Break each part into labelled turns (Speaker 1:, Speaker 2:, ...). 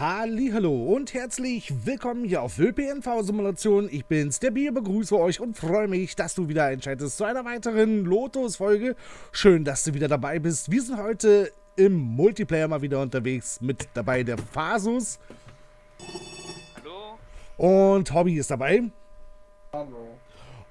Speaker 1: Hallo und herzlich willkommen hier auf ÖPNV Simulation. Ich bin's, der Bier, begrüße euch und freue mich, dass du wieder einschaltest zu einer weiteren Lotus-Folge. Schön, dass du wieder dabei bist. Wir sind heute im Multiplayer mal wieder unterwegs. Mit dabei der Fasus.
Speaker 2: Hallo.
Speaker 1: Und Hobby ist dabei.
Speaker 3: Hallo.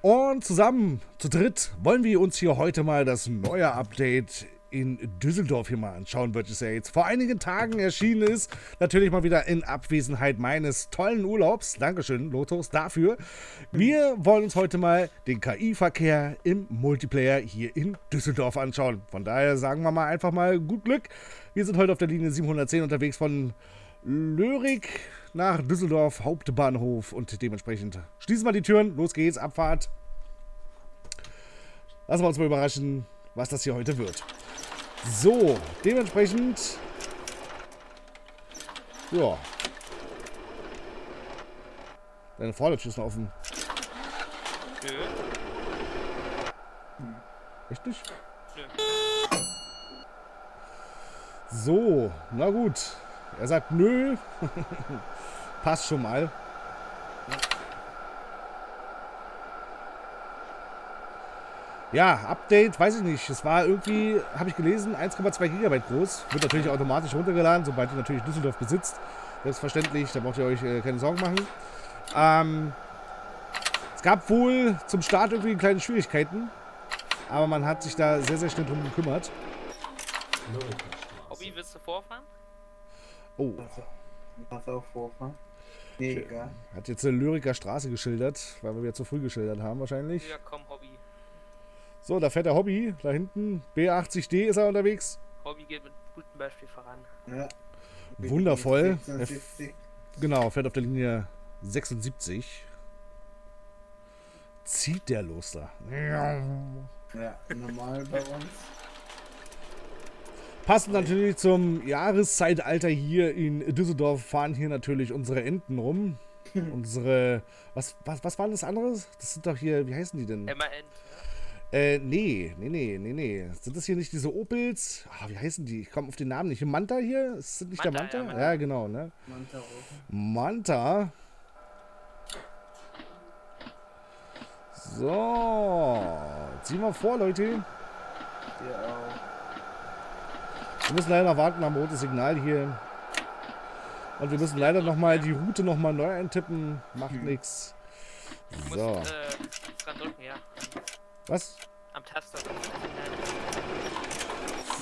Speaker 1: Und zusammen, zu dritt, wollen wir uns hier heute mal das neue Update in Düsseldorf hier mal anschauen, wird es ja jetzt vor einigen Tagen erschienen ist. Natürlich mal wieder in Abwesenheit meines tollen Urlaubs. Dankeschön, Lotus, dafür. Wir wollen uns heute mal den KI-Verkehr im Multiplayer hier in Düsseldorf anschauen. Von daher sagen wir mal einfach mal gut Glück. Wir sind heute auf der Linie 710 unterwegs von Lörig nach Düsseldorf Hauptbahnhof und dementsprechend schließen wir die Türen. Los geht's, Abfahrt. Lassen wir uns mal überraschen, was das hier heute wird. So, dementsprechend. Ja. Deine Vordertür ist noch offen.
Speaker 2: Nö.
Speaker 1: Echt nicht?
Speaker 2: Nö.
Speaker 1: So, na gut. Er sagt nö. Passt schon mal. Ja, Update, weiß ich nicht. Es war irgendwie, habe ich gelesen, 1,2 GB groß. Wird natürlich automatisch runtergeladen, sobald ihr natürlich Düsseldorf besitzt. Selbstverständlich, da braucht ihr euch äh, keine Sorgen machen. Ähm, es gab wohl zum Start irgendwie kleine Schwierigkeiten. Aber man hat sich da sehr, sehr schnell drum gekümmert.
Speaker 2: Hobby, willst du vorfahren?
Speaker 1: Oh,
Speaker 3: Darf auch vorfahren? Nee, egal.
Speaker 1: hat jetzt eine Lyriker Straße geschildert, weil wir wieder zu früh geschildert haben wahrscheinlich.
Speaker 2: Ja, komm.
Speaker 1: So, da fährt der Hobby. Da hinten, B80D ist er unterwegs.
Speaker 2: Hobby geht mit gutem Beispiel voran.
Speaker 3: Ja.
Speaker 1: Wundervoll.
Speaker 3: 76.
Speaker 1: Genau, fährt auf der Linie 76. Zieht der los da.
Speaker 3: Ja, normal bei uns.
Speaker 1: Passend natürlich zum Jahreszeitalter hier in Düsseldorf fahren hier natürlich unsere Enten rum. unsere. Was, was, was waren das anderes? Das sind doch hier, wie heißen die denn?
Speaker 2: MAN.
Speaker 1: Äh, nee, nee, nee, nee, nee. Sind das hier nicht diese Opels? Ah, wie heißen die? Ich komme auf den Namen nicht. Manta hier? Ist das nicht der
Speaker 2: Manta,
Speaker 1: Manta?
Speaker 2: ja,
Speaker 1: Ja,
Speaker 2: Manta.
Speaker 1: genau, ne?
Speaker 3: Manta oben.
Speaker 1: Manta. So. Ziehen wir vor, Leute.
Speaker 3: Auch.
Speaker 1: Wir müssen leider noch warten am rotes Signal hier. Und wir müssen leider nochmal die Route nochmal neu eintippen. Macht
Speaker 3: Mhm.
Speaker 1: nix.
Speaker 2: Du musst
Speaker 1: So.
Speaker 2: äh, dran drücken, ja.
Speaker 1: Was?
Speaker 2: Am Taster.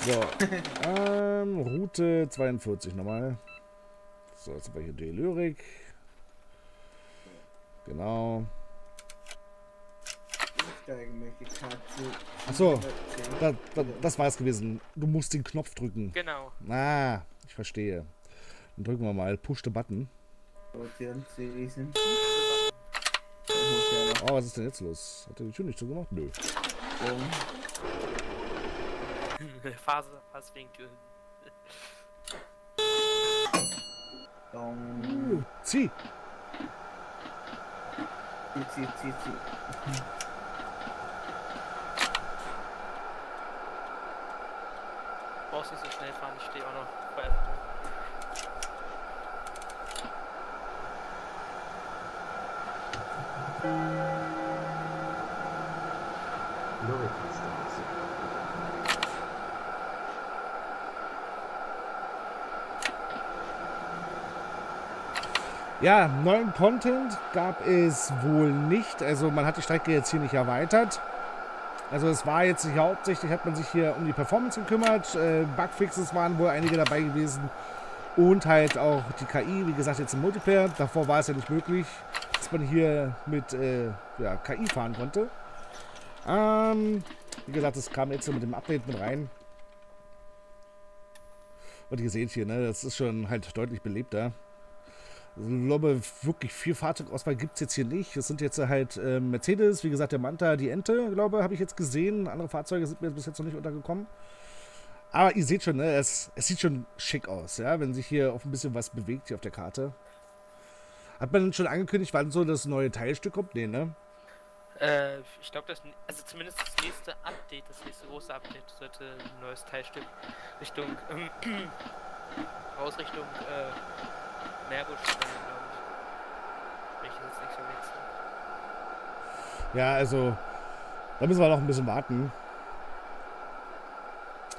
Speaker 1: So. ähm, Route 42 nochmal. So, jetzt sind wir hier die Lyrik. Genau. Achso,
Speaker 3: 110.
Speaker 1: da, da, das war es gewesen. Du musst den Knopf drücken.
Speaker 2: Genau.
Speaker 1: Ah, ich verstehe. Dann drücken wir mal Push the Button.
Speaker 3: So, die haben sie riesen.
Speaker 1: Oh, was ist denn jetzt los? Hat er die Tür nicht zugemacht? Nö.
Speaker 2: Phase, Phase wegen Tür.
Speaker 3: Dong.
Speaker 1: Zieh!
Speaker 3: Zieh, zieh, zieh, zieh.
Speaker 2: Brauchst nicht so schnell fahren, ich stehe auch noch vor
Speaker 1: Ja, neuen Content gab es wohl nicht. Also man hat die Strecke jetzt hier nicht erweitert. Also es war jetzt nicht hauptsächlich, hat man sich hier um die Performance gekümmert. Äh, Bugfixes waren wohl einige dabei gewesen. Und halt auch die KI, wie gesagt, jetzt im Multiplayer. Davor war es ja nicht möglich, man hier mit äh, ja, KI fahren konnte. Ähm, wie gesagt, das kam jetzt mit dem Update mit rein. Und ihr seht hier, ne, das ist schon halt deutlich belebter. Also, Ich glaube, wirklich viel Fahrzeugauswahl gibt es jetzt hier nicht. Es sind jetzt halt äh, Mercedes, wie gesagt, der Manta, die Ente, glaube habe ich jetzt gesehen. Andere Fahrzeuge sind mir bis jetzt noch nicht untergekommen. Aber ihr seht schon, ne, es, es sieht schon schick aus, ja, wenn sich hier auf ein bisschen was bewegt hier auf der Karte. Hat man schon angekündigt, wann so das neue Teilstück kommt? Nee, ne?
Speaker 2: Äh, ich glaube, das, also zumindest das nächste Update, das nächste große Update sollte ein neues Teilstück Richtung, ähm, Ausrichtung, äh, Meerbusch, glaube ich. Wenn ich das jetzt nicht verwechsel.
Speaker 1: Ja, also, da müssen wir noch ein bisschen warten.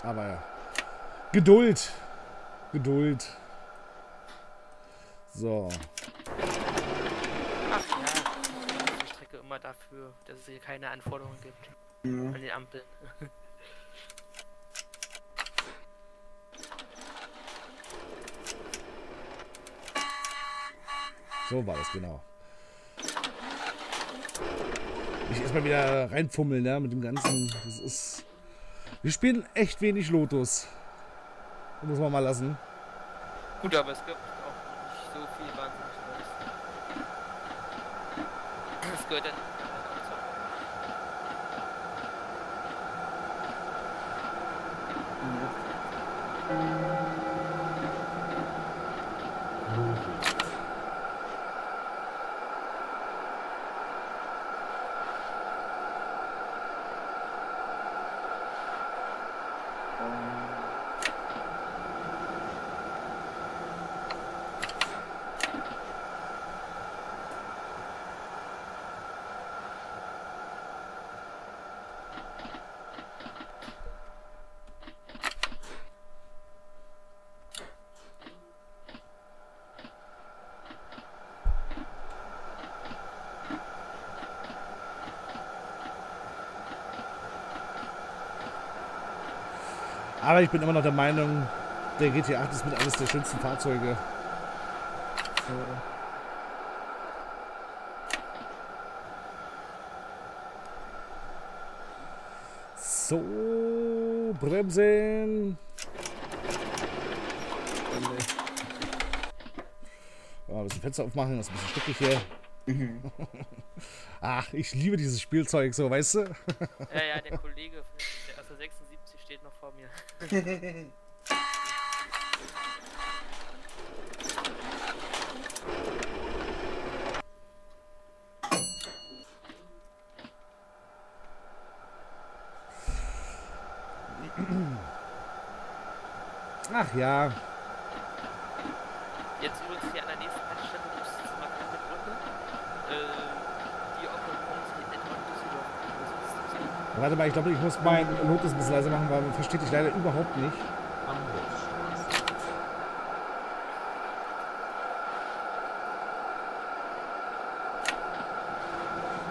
Speaker 1: Aber ja. Geduld. Geduld. So.
Speaker 2: Ach ja, ist immer dafür, dass es hier keine Anforderungen gibt
Speaker 3: Ja.
Speaker 2: an den Ampeln.
Speaker 1: So war das genau. Ich erstmal wieder reinfummeln, ne, mit dem Ganzen. Das ist. Wir spielen echt wenig Lotus. Muss man mal lassen.
Speaker 2: Gut, aber es gibt auch nicht so viel wahnsinnig Neues. Das gehört
Speaker 1: Aber ich bin immer noch der Meinung, der GT8 ist mit eines der schönsten Fahrzeuge. So, bremsen. Ja, ein bisschen Fenster aufmachen, das ist ein bisschen stückig hier. Ach, ich liebe dieses Spielzeug, so, weißt du?
Speaker 2: Ja, ja, der Kollege der aus der 76 steht noch vor mir.
Speaker 1: Ach ja,
Speaker 2: Jetzt übrigens hier an der nächsten Haltestelle gibt es eine markante Brücke, äh, die auch in uns die Edmund Düsseldorf ist.
Speaker 1: Warte mal, ich glaube, ich muss mein Lotus ein bisschen leiser machen, weil man versteht dich leider überhaupt nicht.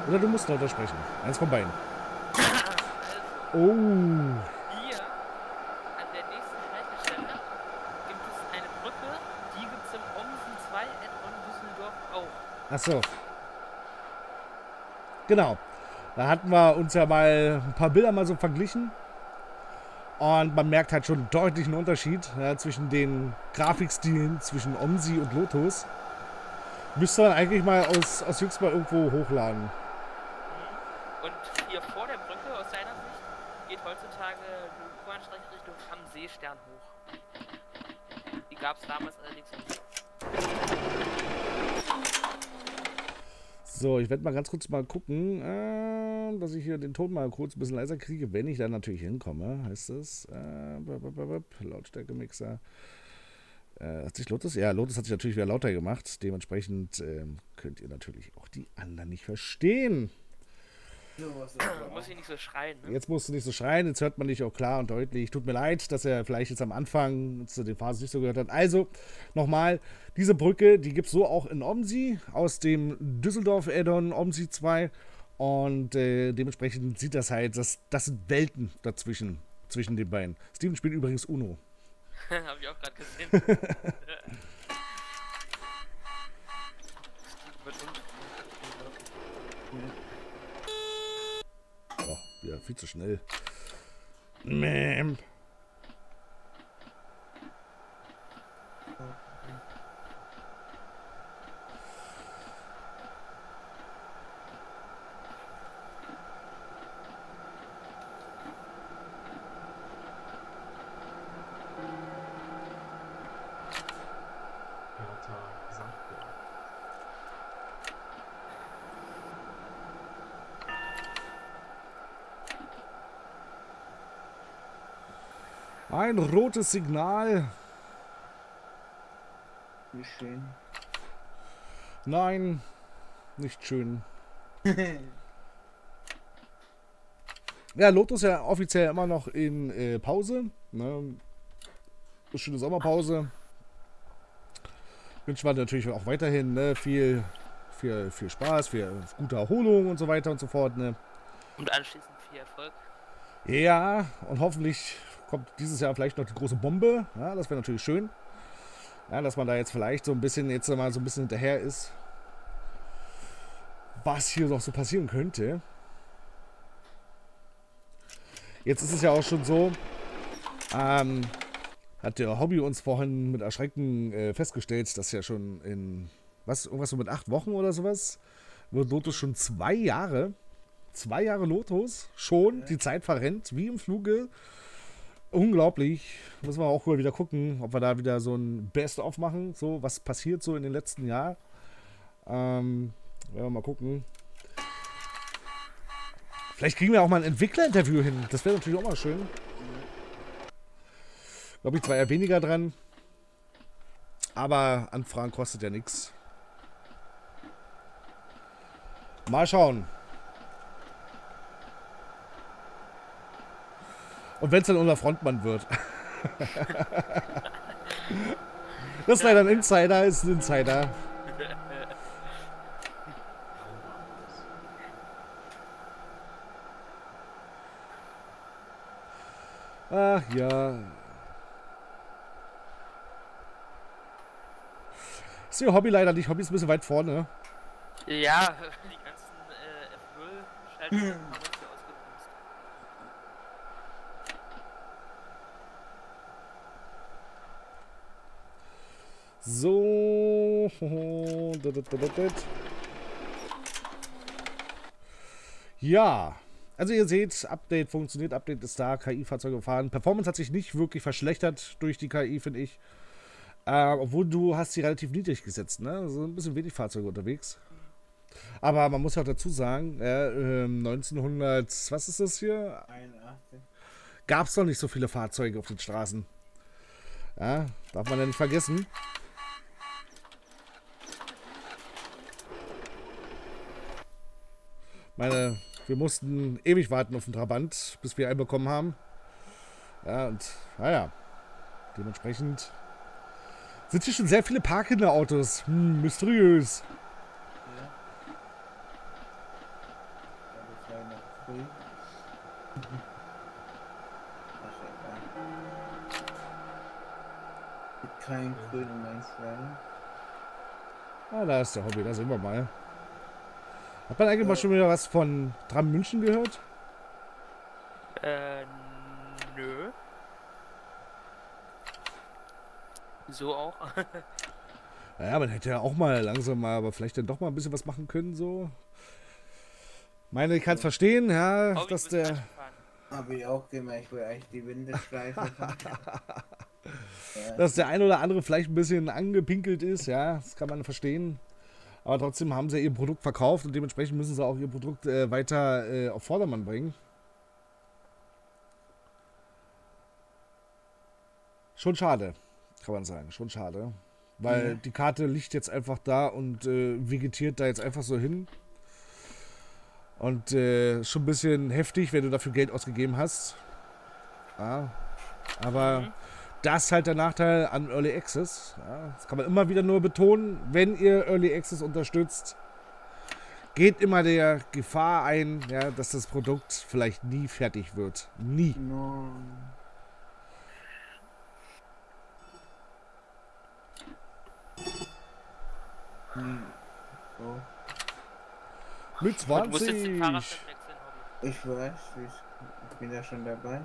Speaker 1: Oder du musst lauter sprechen. Eins von beiden. Oh.
Speaker 2: hier an der nächsten Haltestelle gibt es eine Brücke, die gibt es im Omsen 2 Edmund Düsseldorf auch.
Speaker 1: Ach so. Genau. Da hatten wir uns ja mal ein paar Bilder mal so verglichen. Und man merkt halt schon deutlichen Unterschied ja, zwischen den Grafikstilen zwischen Omsi und Lotus. Müsste man eigentlich mal aus, aus Jux mal irgendwo hochladen.
Speaker 2: Und hier vor der Brücke aus seiner Sicht geht heutzutage die U-Bahn-Strecke Richtung am Seestern hoch. Die gab es damals allerdings nicht.
Speaker 1: So, ich werde mal ganz kurz mal gucken, äh, dass ich hier den Ton mal kurz ein bisschen leiser kriege, wenn ich da natürlich hinkomme, heißt es. Äh, Lautstärke-Mixer. Äh, hat sich Lotus? Ja, Lotus hat sich natürlich wieder lauter gemacht. Dementsprechend ähm, könnt ihr natürlich auch die anderen nicht verstehen.
Speaker 2: Muss hier nicht so schreien, ne?
Speaker 1: Jetzt musst du nicht so schreien, jetzt hört man dich auch klar und deutlich. Tut mir leid, dass er vielleicht jetzt am Anfang zu den Phasen nicht so gehört hat. Also, nochmal, diese Brücke, die gibt es so auch in Omsi, aus dem Düsseldorf Addon Omsi 2. Und äh, dementsprechend sieht das halt, das, das sind Welten dazwischen, zwischen den beiden. Steven spielt übrigens Uno.
Speaker 2: Hab ich auch gerade gesehen.
Speaker 1: Oh, wieder viel zu schnell. Mäm. Ein rotes Signal.
Speaker 3: Wie schön.
Speaker 1: Nein, nicht schön. Ja, Lotus ja offiziell immer noch in äh, Pause. Ne? Schöne Sommerpause. Wünschen wir natürlich auch weiterhin ne? viel, viel, viel Spaß, viel gute Erholung und so weiter und so fort. Ne?
Speaker 2: Und anschließend viel Erfolg.
Speaker 1: Ja, und hoffentlich kommt dieses Jahr vielleicht noch die große Bombe. Ja, das wäre natürlich schön. Ja, dass man da jetzt vielleicht so ein bisschen jetzt mal so ein bisschen hinterher ist, was hier noch so passieren könnte. Jetzt ist es ja auch schon so, ähm, hat der Hobby uns vorhin mit Erschrecken äh, festgestellt, dass ja schon in, was, irgendwas so mit acht Wochen oder sowas, wird Lotus schon zwei Jahre, zwei Jahre Lotus, schon, die Zeit verrennt, wie im Fluge. Unglaublich. Müssen wir auch mal wieder gucken, ob wir da wieder so ein Best-of machen, so, was passiert so in den letzten Jahren. Ähm, werden wir mal gucken. Vielleicht kriegen wir auch mal ein Entwicklerinterview hin. Das wäre natürlich auch mal schön. Glaube ich zwar eher weniger dran. Aber Anfragen kostet ja nichts. Mal schauen. Und wenn es dann unser Frontmann wird. das ist leider ein Insider, ist ein Insider. Ach ja. Ist ihr Hobby leider nicht. Hobby ist ein bisschen weit vorne.
Speaker 2: Ja, die ganzen äh, F0-Schaltungen haben uns hier ausgebremst.
Speaker 1: So. Ja. Also ihr seht, Update funktioniert, Update ist da, KI-Fahrzeuge fahren. Performance hat sich nicht wirklich verschlechtert durch die KI, finde ich. Äh, obwohl du hast sie relativ niedrig gesetzt, ne? Also ein bisschen wenig Fahrzeuge unterwegs. Aber man muss ja auch dazu sagen, äh, ähm, 1900, was ist das hier?
Speaker 3: 81.
Speaker 1: Gab es noch nicht so viele Fahrzeuge auf den Straßen. Ja, darf man ja nicht vergessen. Meine, wir mussten ewig warten auf den Trabant, bis wir einen bekommen haben. Ja, und naja, dementsprechend sind hier schon sehr viele Parkhinderautos. Hm, mysteriös.
Speaker 3: Keinen grünen Mainstream.
Speaker 1: Ah, da ist der Hobby, da sehen wir mal. Hat man eigentlich mal schon wieder was von Tram München gehört?
Speaker 2: Äh, nö. So auch.
Speaker 1: Naja, man hätte ja auch mal langsam mal, aber vielleicht dann doch mal ein bisschen was machen können, so. Meine, ich kann es verstehen, ja,
Speaker 2: Hobby
Speaker 1: dass
Speaker 2: muss
Speaker 1: der.
Speaker 3: Habe ich auch gemacht, ich will eigentlich die Windeschleife fahren. ja.
Speaker 1: dass der ein oder andere vielleicht ein bisschen angepinkelt ist, ja, das kann man verstehen. Aber trotzdem haben sie ihr Produkt verkauft und dementsprechend müssen sie auch ihr Produkt äh, weiter äh, auf Vordermann bringen. Schon schade, kann man sagen, schon schade. Weil
Speaker 3: Ja.
Speaker 1: die Karte liegt jetzt einfach da und äh, vegetiert da jetzt einfach so hin. Und äh, schon ein bisschen heftig, wenn du dafür Geld ausgegeben hast. Ja, aber
Speaker 2: Mhm.
Speaker 1: Das ist halt der Nachteil an Early Access. Ja, das kann man immer wieder nur betonen. Wenn ihr Early Access unterstützt, geht immer der Gefahr ein, ja, dass das Produkt vielleicht nie fertig wird. Nie.
Speaker 3: No. Hm. So.
Speaker 1: Mit
Speaker 2: Und du musst jetzt
Speaker 1: 20.
Speaker 2: den Fahrradstand wechseln, Hobby.
Speaker 3: Ich weiß, ich, ich bin ja schon dabei.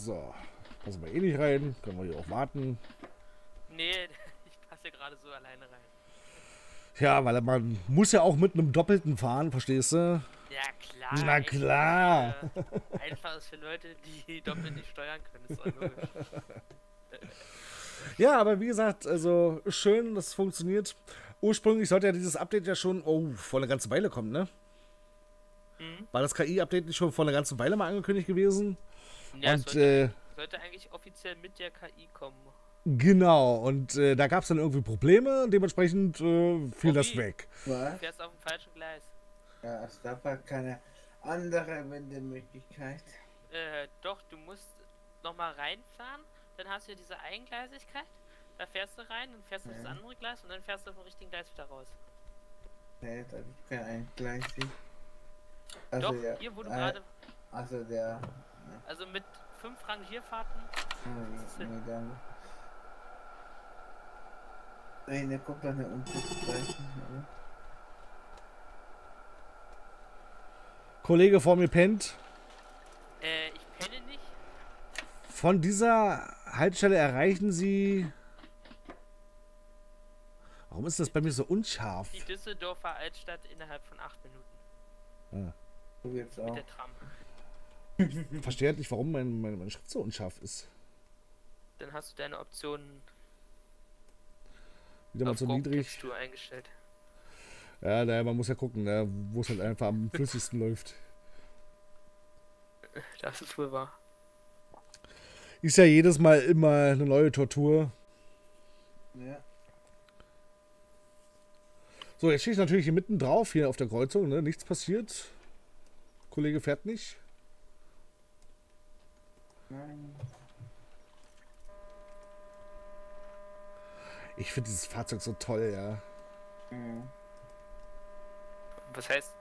Speaker 1: So. Passen wir eh nicht rein. Können wir hier auch warten.
Speaker 2: Nee, ich passe gerade so alleine rein.
Speaker 1: Ja, weil man muss ja auch mit einem Doppelten fahren, verstehst du?
Speaker 2: Ja, klar.
Speaker 1: Na
Speaker 2: einfach
Speaker 1: klar.
Speaker 2: Für, einfach ist für Leute, die doppelt nicht steuern können. Ist auch logisch.
Speaker 1: Ja, aber wie gesagt, also schön, dass es funktioniert. Ursprünglich sollte ja dieses Update ja schon oh, vor einer ganzen Weile kommen, ne?
Speaker 2: Mhm.
Speaker 1: War das KI-Update nicht schon vor einer ganzen Weile mal angekündigt gewesen?
Speaker 2: Ja, es
Speaker 1: Und
Speaker 2: sollte,
Speaker 1: äh,
Speaker 2: sollte eigentlich offiziell mit der KI kommen.
Speaker 1: Genau, und äh, da gab es dann irgendwie Probleme und dementsprechend äh, fiel das
Speaker 2: Okay.
Speaker 1: weg.
Speaker 2: Du
Speaker 3: Was?
Speaker 2: fährst auf dem falschen Gleis.
Speaker 3: Ja, es gab halt keine andere Wendemöglichkeit.
Speaker 2: Äh, doch, du musst nochmal reinfahren, dann hast du ja diese Eingleisigkeit, da fährst du rein, dann fährst du auf das
Speaker 3: Ja.
Speaker 2: andere Gleis und dann fährst du vom richtigen Gleis wieder raus.
Speaker 3: Nee, da gibt kein Eingleisig. Also,
Speaker 2: doch,
Speaker 3: ja,
Speaker 2: hier wo du
Speaker 3: äh,
Speaker 2: gerade,
Speaker 3: Also der.
Speaker 2: Also mit fünf Rangierfahrten,
Speaker 3: Oh, nee, da. Nee, der kommt dann eine Umzugszeichen. oder?
Speaker 1: Kollege vor mir pennt.
Speaker 2: äh, ich penne nicht,
Speaker 1: Von dieser Haltestelle erreichen Sie. Warum ist das bei mir so unscharf?
Speaker 2: die Düsseldorfer Altstadt innerhalb von acht Minuten
Speaker 3: So jetzt
Speaker 2: mit
Speaker 3: auch.
Speaker 2: der Tram.
Speaker 1: Ich verstehe halt nicht, warum mein, meine, meine Schrift so unscharf ist.
Speaker 2: Dann hast du deine Optionen
Speaker 1: Wieder mal
Speaker 2: auf
Speaker 1: so niedrig.
Speaker 2: Eingestellt.
Speaker 1: Ja, naja, man muss ja gucken, ne, wo es halt einfach am flüssigsten läuft.
Speaker 2: Das ist wohl wahr.
Speaker 1: Ist ja jedes Mal immer eine neue Tortur.
Speaker 3: Ja.
Speaker 1: So, jetzt stehe ich natürlich hier mitten drauf, hier auf der Kreuzung, ne? Nichts passiert. Kollege fährt nicht.
Speaker 3: Nein.
Speaker 1: Ich finde dieses Fahrzeug so toll, ja.
Speaker 3: Mhm.
Speaker 2: Was heißt,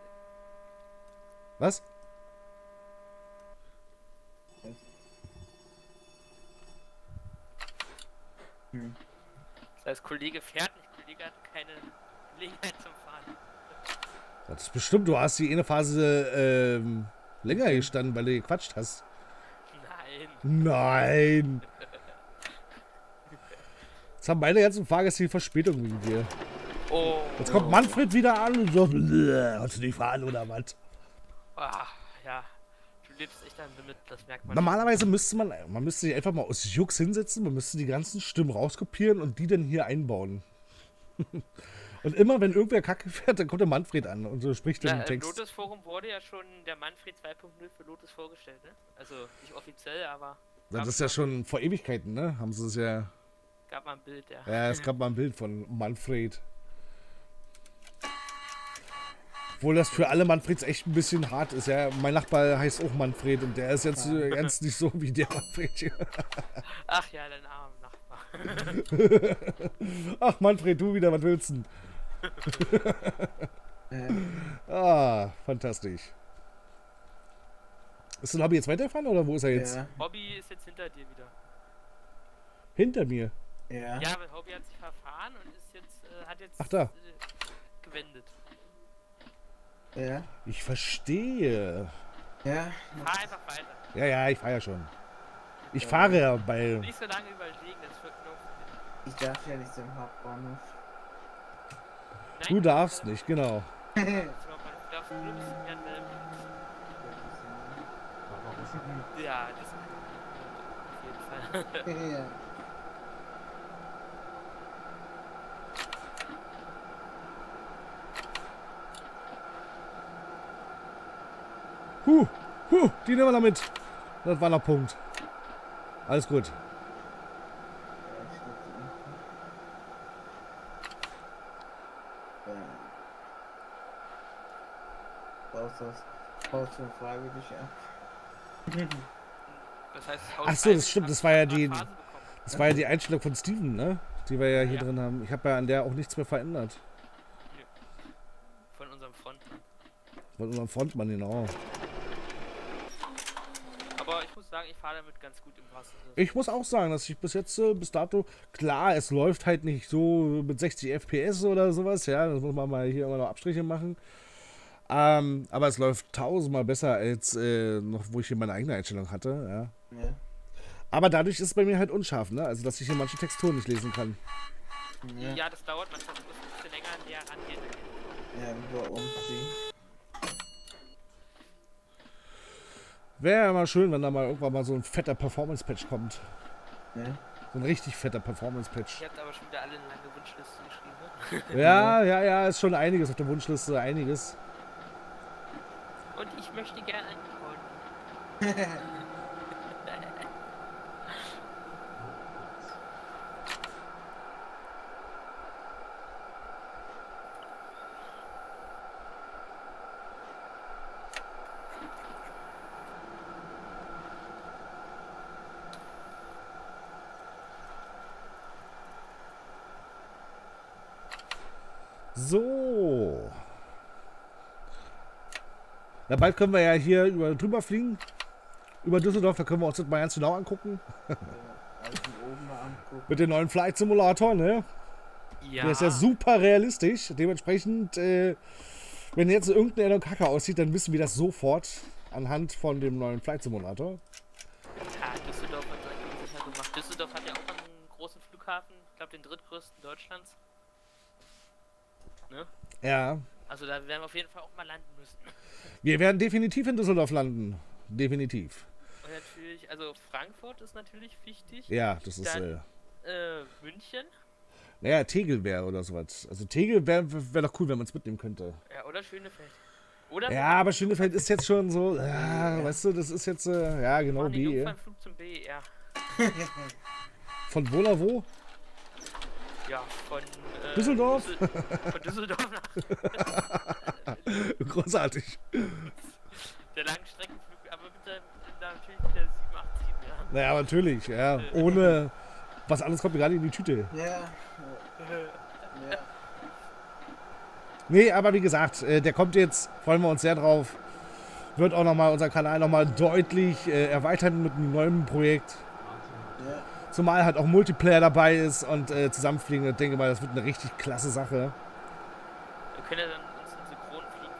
Speaker 1: Was?
Speaker 2: das heißt, Kollege fährt nicht, Kollege hat keine Gelegenheit zum Fahren.
Speaker 1: Das ist bestimmt, du hast die eine Phase ähm, länger gestanden, weil du gequatscht hast.
Speaker 2: Nein.
Speaker 1: Jetzt haben meine ganzen Fahrgäste die Verspätung wegen dir.
Speaker 2: Oh.
Speaker 1: Jetzt kommt Manfred wieder an und "Bäh, kannst du nicht fahren oder was?
Speaker 2: Ah, ja. Du lebst echt am Limit, das merkt man.
Speaker 1: Normalerweise müsste man, man müsste sich einfach mal aus Jux hinsetzen, man müsste die ganzen Stimmen rauskopieren und die dann hier einbauen. und immer wenn irgendwer Kacke fährt, dann kommt der Manfred an und so spricht den
Speaker 2: Im
Speaker 1: Text.
Speaker 2: Lotus Forum wurde ja schon der Manfred 2.0 für Lotus vorgestellt, ne? Also nicht offiziell, aber
Speaker 1: Das ist ja schon vor Ewigkeiten, ne? Haben sie es ja.
Speaker 2: gab mal ein Bild, ja.
Speaker 1: Ja, es gab mal ein Bild von Manfred. Obwohl das für alle Manfreds echt ein bisschen hart ist. Ja, mein Nachbar heißt auch Manfred und der ist jetzt äh, ganz nicht so wie der Manfred hier.
Speaker 2: Ach ja, dein armer Nachbar.
Speaker 1: Ach, Manfred, du wieder, was willst du denn? Ah, fantastisch. Ist der Lobby jetzt weiterfahren oder wo ist er jetzt?
Speaker 3: ja.
Speaker 2: Bobby ist jetzt hinter dir wieder.
Speaker 1: Hinter mir.
Speaker 3: Ja.
Speaker 2: Ja, weil Hobby hat sich verfahren und ist jetzt, äh, hat jetzt
Speaker 1: Ach, da.
Speaker 2: Äh, gewendet.
Speaker 3: Ja.
Speaker 1: Ich verstehe.
Speaker 3: Ja.
Speaker 2: Fahr einfach weiter.
Speaker 1: Ja, ja, ich fahre ja schon. Ich fahre ja bei.
Speaker 2: Nicht so lange überlegen, das wird nur.
Speaker 3: Ich darf ja nicht zum Hauptbahnhof.
Speaker 1: Du darfst nicht, genau.
Speaker 2: Ja, das.
Speaker 1: Huh, huh, die nehmen wir noch mit. Das war noch Punkt. Alles gut.
Speaker 3: Schon freiwillig ab.
Speaker 2: Das heißt,
Speaker 1: Ach so, das stimmt, das war ja die-. Das war ja die Einstellung von Steven, ne? Die wir ja hier
Speaker 2: Ja.
Speaker 1: drin haben. Ich habe ja an der auch nichts mehr verändert.
Speaker 2: Von unserem Frontmann.
Speaker 1: Von unserem Frontmann, genau.
Speaker 2: Aber ich muss sagen, ich fahre damit ganz gut im Wasser.
Speaker 1: Ich muss auch sagen, dass ich bis jetzt, äh, bis dato, klar, es läuft halt nicht so mit 60 FPS oder sowas, ja, das muss man mal hier immer noch Abstriche machen. Ähm, aber es läuft tausendmal besser als äh, noch, wo ich hier meine eigene Einstellung hatte, ja.
Speaker 3: Ja.
Speaker 1: Aber dadurch ist es bei mir halt unscharf, ne? Also, dass ich hier manche Texturen nicht lesen kann.
Speaker 3: Ja.
Speaker 2: Ja, das dauert manchmal, ein bisschen länger näher rangehen.
Speaker 3: Ja, über umziehen.
Speaker 1: Wäre ja mal schön, wenn da mal irgendwann mal so ein fetter Performance-Patch kommt.
Speaker 3: Ja.
Speaker 1: So ein richtig fetter Performance-Patch.
Speaker 2: Ihr habt aber schon wieder alle eine lange Wunschliste geschrieben. Ne?
Speaker 1: Ja, ja, ja, ist schon einiges auf der Wunschliste, einiges.
Speaker 2: Und ich möchte gerne einen Call.
Speaker 1: So. Na, bald können wir ja hier über, drüber fliegen. Über Düsseldorf, da können wir uns das mal ganz genau angucken.
Speaker 3: Ja.
Speaker 1: Mit dem neuen Flight Simulator, ne?
Speaker 2: Ja.
Speaker 1: Der ist ja super realistisch. Dementsprechend, äh, wenn jetzt irgendein Addon Kacke aussieht, dann wissen wir das sofort anhand von dem neuen Flight Simulator.
Speaker 2: Ja, Düsseldorf hat direkt unsicher gemacht. Düsseldorf hat ja auch einen großen Flughafen, ich glaube den drittgrößten Deutschlands. Ne?
Speaker 1: Ja.
Speaker 2: Also da werden wir auf jeden Fall auch mal landen müssen.
Speaker 1: Wir werden definitiv in Düsseldorf landen. Definitiv.
Speaker 2: Und natürlich, also Frankfurt ist natürlich wichtig.
Speaker 1: Ja, das ist,
Speaker 2: Dann-
Speaker 1: äh,
Speaker 2: Äh, München.
Speaker 1: naja, Tegel wäre oder sowas. Also Tegel wäre wär doch cool, wenn man es mitnehmen könnte.
Speaker 2: Ja, oder Schönefeld. Oder
Speaker 1: Ja, aber Schönefeld ist jetzt schon so, ja, weißt du, das ist jetzt, äh, ja, genau,
Speaker 2: machen den
Speaker 1: B.
Speaker 2: BER.
Speaker 1: Von wo nach wo?
Speaker 2: Ja, von äh,
Speaker 1: Düsseldorf?
Speaker 2: Düssel von Düsseldorf nach
Speaker 1: Großartig.
Speaker 2: der Langstreckenflug, aber bitte da natürlich mit der 787, ja.
Speaker 1: Naja, natürlich, ja. Ohne, was alles kommt mir gerade in die Tüte.
Speaker 3: Ja. Ja. ja.
Speaker 1: Nee, aber wie gesagt, äh, der kommt jetzt, freuen wir uns sehr drauf. Wird auch nochmal unser Kanal nochmal deutlich äh, erweitern mit einem neuen Projekt.
Speaker 3: ja.
Speaker 1: Zumal halt auch Multiplayer dabei ist und äh, zusammenfliegen. Ich denke mal, das wird eine richtig klasse Sache.
Speaker 2: Wir können ja dann uns in Synchronfliegen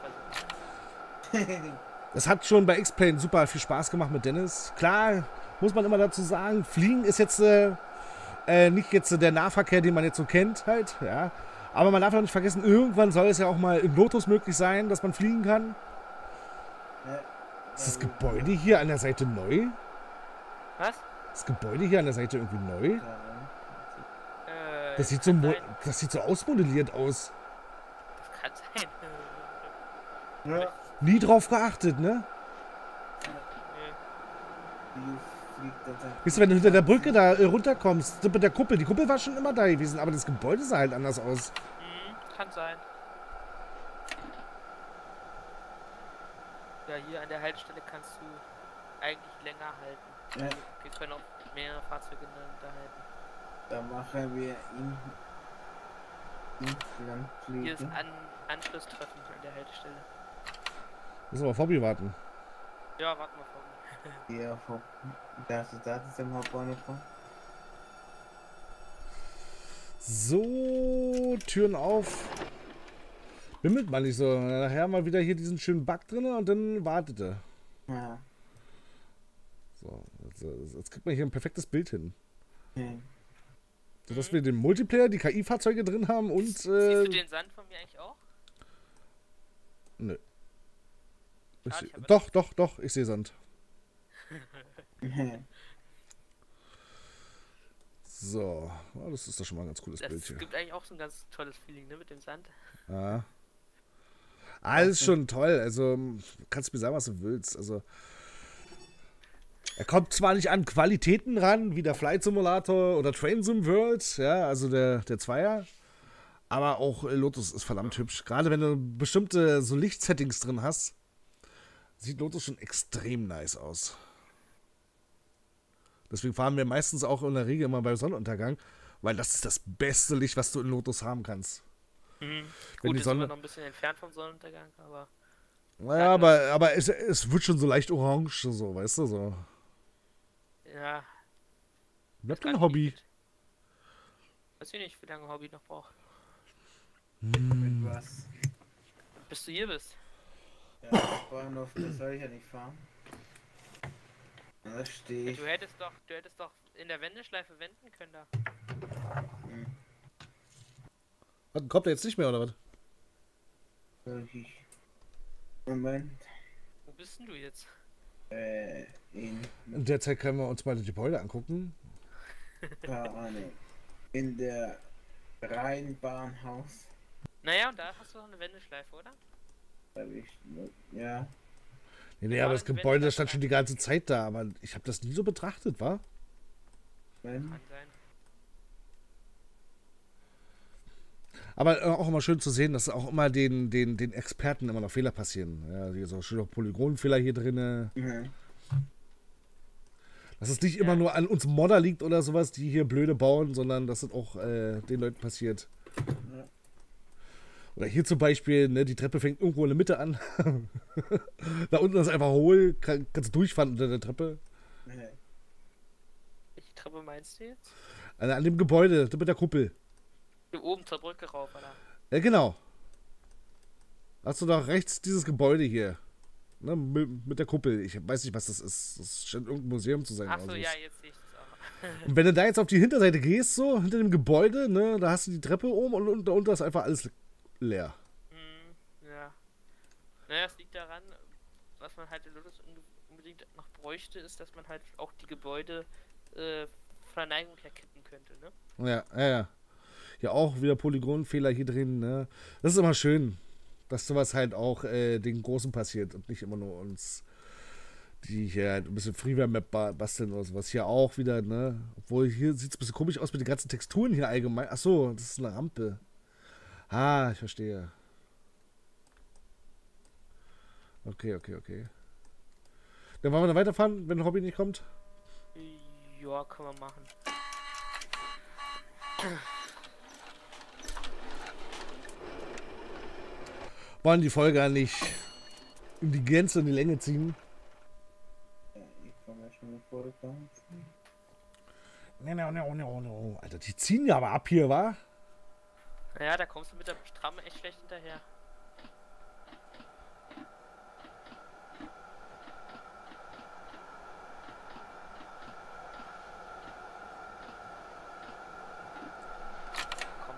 Speaker 2: versuchen.
Speaker 1: Das hat schon bei X-Plane super viel Spaß gemacht mit Dennis. Klar, muss man immer dazu sagen, Fliegen ist jetzt äh, äh, nicht jetzt der Nahverkehr, den man jetzt so kennt, halt, ja. Aber man darf auch nicht vergessen, irgendwann soll es ja auch mal im Lotus möglich sein, dass man fliegen kann.
Speaker 3: ja.
Speaker 1: Ist das Gebäude hier an der Seite neu?
Speaker 2: Was?
Speaker 1: Das Gebäude hier an der Seite irgendwie neu? Das sieht so, das sieht so ausmodelliert aus.
Speaker 2: Das kann sein.
Speaker 3: Ja.
Speaker 1: Nie drauf geachtet, ne? Weißt du, wenn du hinter der Brücke da äh, runterkommst, mit der Kuppel, die Kuppel war schon immer da gewesen, aber das Gebäude sah halt anders aus.
Speaker 2: Mhm, kann sein. Ja, hier an der Haltestelle kannst du eigentlich länger halten.
Speaker 3: Ja.
Speaker 2: Wir können auch mehrere Fahrzeuge unterhalten.
Speaker 3: Da machen wir ihn ins Land
Speaker 2: Hier ist. An Anschlusstreffen an der Haltestelle.
Speaker 1: Müssen wir auf Hobby warten.
Speaker 2: Ja, warten wir vor.
Speaker 3: Ja, vor. Da ist das ist im Hauptbahnhof. vor.
Speaker 1: So, Türen auf. Bimmelt man nicht so. Nachher mal wieder hier diesen schönen Bug drin und dann wartet er.
Speaker 3: Ja.
Speaker 1: So, jetzt, äh, jetzt kriegt man hier ein perfektes Bild hin.
Speaker 3: Ja.
Speaker 1: Sodass wir den Multiplayer, die KI-Fahrzeuge drin haben und.
Speaker 2: Siehst
Speaker 1: Äh,
Speaker 2: du den Sand von mir eigentlich auch?
Speaker 1: nö. Ich,
Speaker 2: hab-
Speaker 1: doch, doch, doch, ich sehe Sand. So, ja, das ist doch schon mal ein ganz cooles
Speaker 2: Das
Speaker 1: Bild hier.
Speaker 2: gibt eigentlich auch so ein ganz tolles Feeling, ne, mit dem Sand.
Speaker 1: Ja. Alles schon toll. Also, kannst mir sagen, was du willst. Also, er kommt zwar nicht an Qualitäten ran, wie der Flight Simulator oder Train Sim World, ja, also der, der Zweier. Aber auch äh, Lotus ist verdammt hübsch. Gerade wenn du bestimmte so Lichtsettings drin hast, sieht Lotus schon extrem nice aus. Deswegen fahren wir meistens auch in der Regel immer bei Sonnenuntergang, weil das ist das beste Licht, was du in Lotus haben kannst.
Speaker 2: Mhm.
Speaker 1: Wenn
Speaker 2: Gut,
Speaker 1: die Sonne-
Speaker 2: immer noch ein bisschen entfernt vom Sonnenuntergang, aber
Speaker 1: Naja, aber, aber es, es wird schon so leicht orange, so, weißt du, so.
Speaker 2: Ja.
Speaker 1: Bleibt ein Hobby.
Speaker 2: nicht. Weiß ich nicht, wie lange Hobby noch braucht.
Speaker 1: Hm.
Speaker 3: Mit was?
Speaker 2: Bis du hier bist.
Speaker 3: Ja, Bahnhof, das soll ich ja nicht fahren. Da stehe ich.
Speaker 2: Du hättest doch, du hättest doch in der Wendeschleife wenden können da.
Speaker 1: Was, Kommt er jetzt nicht mehr, oder was?
Speaker 3: Moment.
Speaker 2: Wo bist denn du jetzt?
Speaker 3: Äh, in.
Speaker 1: In der Zeit können wir uns mal die Gebäude angucken.
Speaker 3: In der Rheinbahnhaus.
Speaker 2: Naja, und da hast du noch eine Wendeschleife, oder?
Speaker 3: Ja.
Speaker 1: Nee, nee, aber das Gebäude
Speaker 2: das
Speaker 1: stand schon die ganze Zeit da, aber ich habe das nie so betrachtet, wa?
Speaker 3: Wenn.
Speaker 2: Kann sein.
Speaker 1: Aber äh, auch immer schön zu sehen, dass auch immer den, den, den Experten immer noch Fehler passieren. Ja, hier so schön noch Polygonfehler hier drin.
Speaker 3: Ja.
Speaker 1: Dass es nicht immer
Speaker 2: Ja.
Speaker 1: nur an uns Modder liegt oder sowas, die hier blöde bauen, sondern dass es auch äh, den Leuten passiert.
Speaker 3: Ja.
Speaker 1: Oder hier zum Beispiel, ne, die Treppe fängt irgendwo in der Mitte an. da unten ist einfach hohl, kann, kannst du durchfahren unter der Treppe.
Speaker 2: Welche Treppe meinst du jetzt?
Speaker 1: An, an dem Gebäude, mit der Kuppel.
Speaker 2: Oben zur Brücke rauf, oder?
Speaker 1: Ja, genau. Hast du da rechts dieses Gebäude hier? Ne, mit, mit der Kuppel. Ich weiß nicht, was das ist. Das scheint irgendein Museum zu sein.
Speaker 2: Achso, ja, jetzt sehe ich das auch.
Speaker 1: Und wenn du da jetzt auf die Hinterseite gehst, so, hinter dem Gebäude, ne, da hast du die Treppe oben und, und darunter ist einfach alles leer.
Speaker 2: Hm, ja. Naja, es liegt daran, was man halt in Lotus unbedingt noch bräuchte, ist, dass man halt auch die Gebäude äh, von der Neigung her kippen könnte, ne?
Speaker 1: Ja, ja, ja. Ja, auch wieder Polygonfehler hier drin, ne. Das ist immer schön, dass sowas halt auch äh, den Großen passiert und nicht immer nur uns, die hier halt ein bisschen Freeware-Map ba basteln oder sowas. Hier auch wieder, ne. Obwohl hier sieht es ein bisschen komisch aus mit den ganzen Texturen hier allgemein. Ach so, das ist eine Rampe. Ah, ich verstehe. Okay, okay, okay. Dann wollen wir dann weiterfahren, wenn Hobby nicht kommt?
Speaker 2: Ja, kann man machen.
Speaker 1: Wollen die Folge ja nicht in die Gänze in die Länge ziehen?
Speaker 3: Ja, ich komme ja schon vorgekommen.
Speaker 1: Nee, nee, nee, nee, nee. Alter, die ziehen ja aber ab hier, wa?
Speaker 2: Naja, da kommst du mit der Stramme echt schlecht hinterher. Komm.